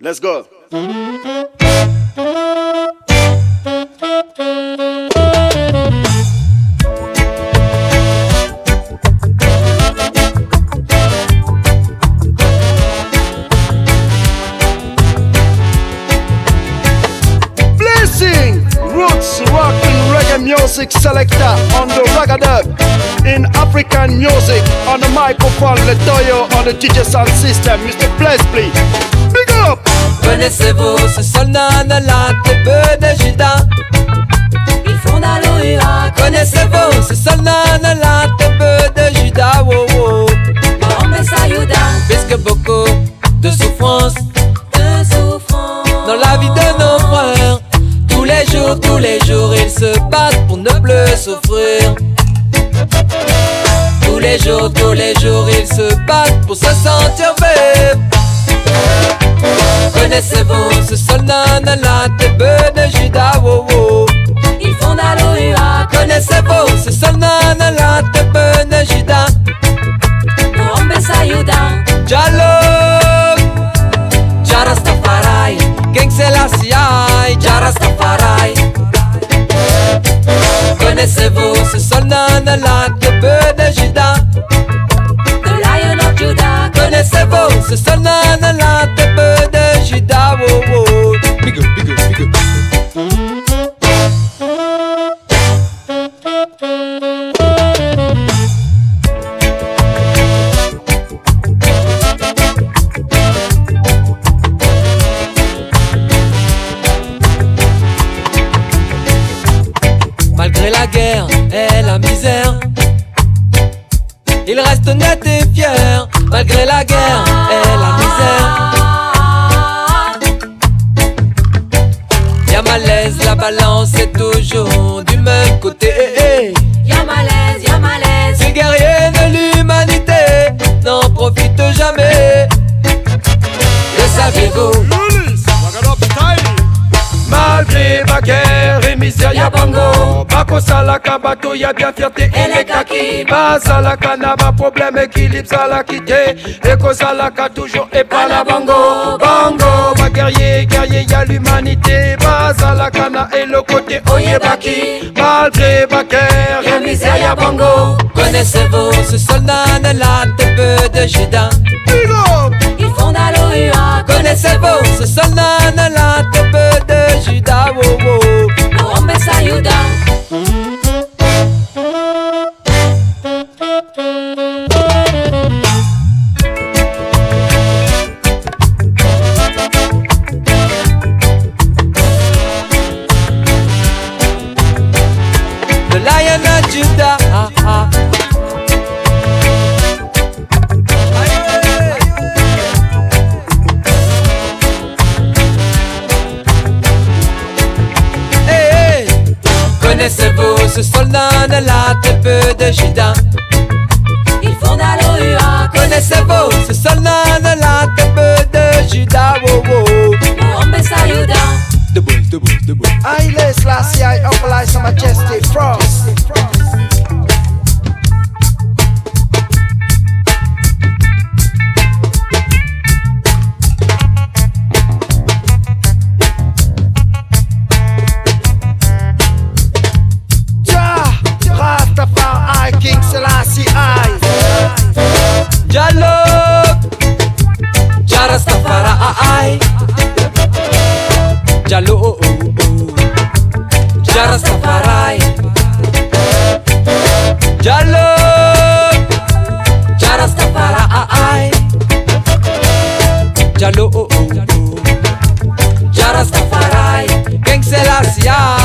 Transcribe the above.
Let's go. Blessing, roots, rock and reggae music selector on the Ragadub. In African music, on the microphone, Letoyo on the DJ sound system, Mr. Bless, please. Connaissez-vous ce soldat de la tribu de Judas Il fonda l'OUA, Connaissez-vous ce soldat de la tribu de Judas wow, wow. Bombe Sayuda, Puisque beaucoup de souffrance de souffrance. dans la vie de nos frères Tous les jours, tous les jours ils se battent pour ne plus souffrir. Tous les jours, tous les jours ils se battent pour se sentir vivre Connaissez-vous ce soldat de la tribu de Judas wow, wow. Il fonda l'OUA, Connaissez-vous ce soldat de la tribu de Judas. Bombe Sayuda, Jalok Jarastafari Gang Selassie Jarastafari Connaissez-vous ce soldat de la tribu de Judas. The Lion of Judah. Connaissez-vous ce soldat de la tribu La guerre et la misère. Il reste honnête et fier Malgré la guerre et la misère. Y'a malaise, la balance est toujours du même côté bakosalaka bato ya bien fierté Elekaki. bazalaka na baproblème équilibre zalaki te ekozalaka toujours epa na bango bango baguerrier guerrier ya l'humanité bazalaka na eloko te oyebaki malgré baguerre Y'a misère, y'a bongo. Connaissez-vous ce soldat de la tribu de Judas Il fonda l'OUA, Connaissez-vous ce soldat de la The Lion of Judah ah, ah. Hey, hey. Connaissez-vous ce soldat de la tribu de Judas il fonda l'OUA, Connaissez-vous oh, oh, oh. Quem que se há?